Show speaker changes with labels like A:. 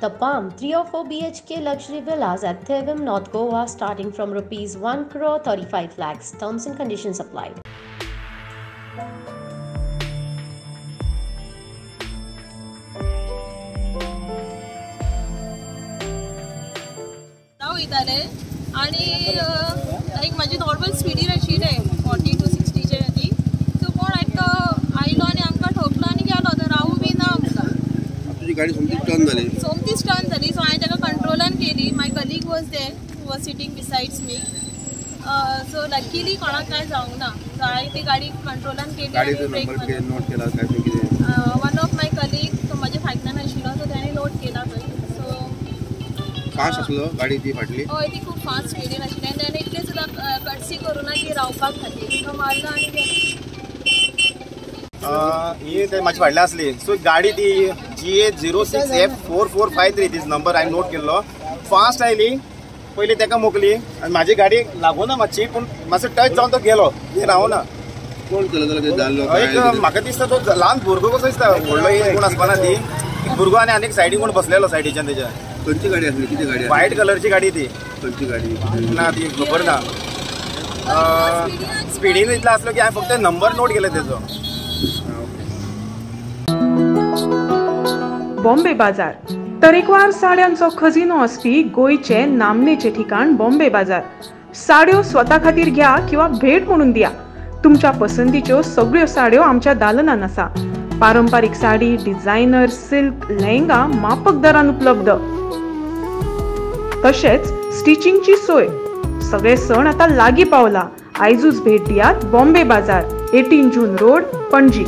A: The Palm 3 or 4 BHK luxury villas at Thevim, North Goa starting from rupees 1 crore 35 lakhs. Terms and conditions apply.
B: आणि लायक म्हाजी normal स्पिडीन आशिल्ले forty
C: गाडी समजी turn झाली.
B: सोमतीच turn जाली so हांवें ताका कंट्रोलान केली. My colleague was there was sitting besides me so luckily कोणाक कांय जावंक ना. सो हांवें ती गाडी कंट्रोलान केली brake one of my colleague तो म्हाज्या फाटल्यान आशिल्लो सो ताणें नोट केला थंय सो
C: फास्ट आसलो गाडी ती फाटली.
B: हय ती खूप फास्ट स्पिडीन आशिल्ली आनी ताणें इतलें सुद्दां कटसी करूं ना की रावपाक खातीर तो मारलो आनी
D: ही ते म्हाजी फाटल्यान असली. सो गाडी ती G A zero six F four four five three this number हांवें नोट केल्लो. फास्ट आयली पयली ताका मोकली. आनी म्हाजी गाडी लागूना मातशी पूण मातसो टच जावन तो गेलो. ते रावना
C: कोण केलं
D: एक म्हाका दिसता तो ल्हान भुरगो कसो दिसता? व्हडलो कोण आसपाना ती? भुरगो आनी आनी एक सायडीन कोण बसलेलो सायडीच्यान तेच्या
C: खंयची गाडी आसली किती गाडी
D: व्हायट कलरची गाडी ती.
C: खंयची गाडी?
D: ना ती खबर ना स्पिडीन इतलो आसलो की हांवें फक्त नंबर नोट केलो तेजो
E: बॉम्बे बाजार. तरेकवार साड्यांचो खजिनो आसपी गोयचे नामनेचे ठिकाण बॉम्बे बाजार. साड्यो स्वता खातीर घ्या किंवा भेट म्हणून दिया. तुमच्या पसंतीच्यो सगळ्यो साड्यो आमच्या दालनान आसा पारंपारीक साडी डिझायनर सिल्क लेहंगा मापक दरान उपलब्ध. तशेंच स्टिचिंगची सोय. सगळे सण आता लागीं पावला. आयजूच भेट दियात Bombay Bazaar. Eighteen June road Panaji.